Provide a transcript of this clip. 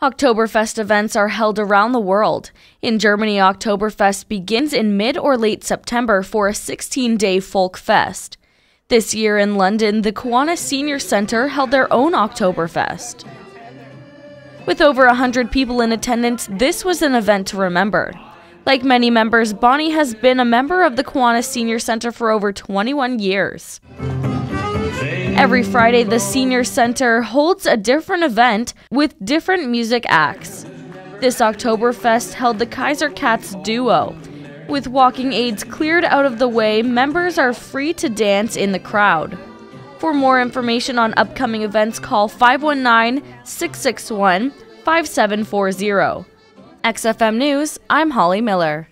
Oktoberfest events are held around the world. In Germany, Oktoberfest begins in mid or late September for a 16 day folk fest. This year in London, the Kiwanis Senior Center held their own Oktoberfest. With over 100 people in attendance, this was an event to remember. Like many members, Bonnie has been a member of the Kiwanis Senior Center for over 21 years. Every Friday, the Senior Center holds a different event with different music acts. This Oktoberfest held the Kaiser Cats duo. With walking aids cleared out of the way, members are free to dance in the crowd. For more information on upcoming events, call 519 661 5740. XFM News, I'm Holly Miller.